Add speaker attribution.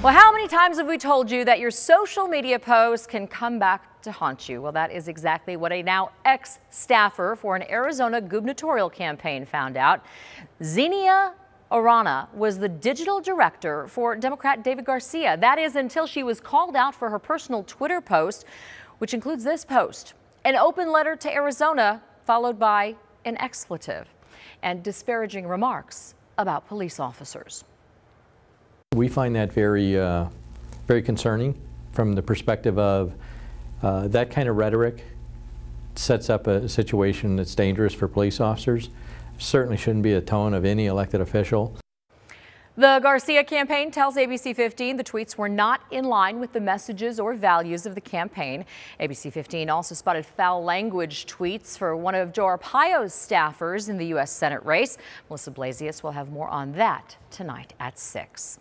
Speaker 1: Well, how many times have we told you that your social media posts can come back to haunt you? Well, that is exactly what a now ex-staffer for an Arizona gubernatorial campaign found out. Xenia Arana was the digital director for Democrat David Garcia. That is until she was called out for her personal Twitter post, which includes this post. An open letter to Arizona followed by an expletive and disparaging remarks about police officers.
Speaker 2: We find that very, uh, very concerning from the perspective of uh, that kind of rhetoric sets up a situation that's dangerous for police officers. Certainly shouldn't be a tone of any elected official.
Speaker 1: The Garcia campaign tells ABC 15 the tweets were not in line with the messages or values of the campaign. ABC 15 also spotted foul language tweets for one of Joe Arpaio's staffers in the U.S. Senate race. Melissa Blasius will have more on that tonight at 6.